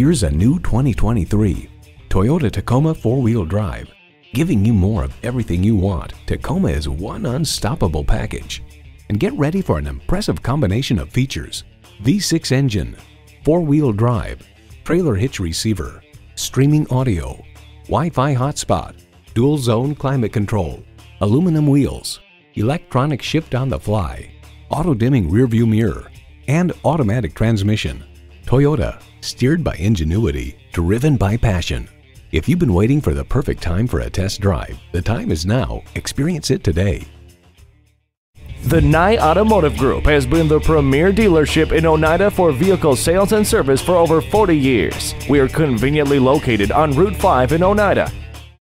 Here's a new 2023 Toyota Tacoma four-wheel drive. Giving you more of everything you want, Tacoma is one unstoppable package. And get ready for an impressive combination of features. V6 engine, four-wheel drive, trailer hitch receiver, streaming audio, Wi-Fi hotspot, dual zone climate control, aluminum wheels, electronic shift on the fly, auto dimming rearview mirror, and automatic transmission. Toyota, steered by ingenuity, driven by passion. If you've been waiting for the perfect time for a test drive, the time is now. Experience it today. The Nye Automotive Group has been the premier dealership in Oneida for vehicle sales and service for over 40 years. We are conveniently located on Route 5 in Oneida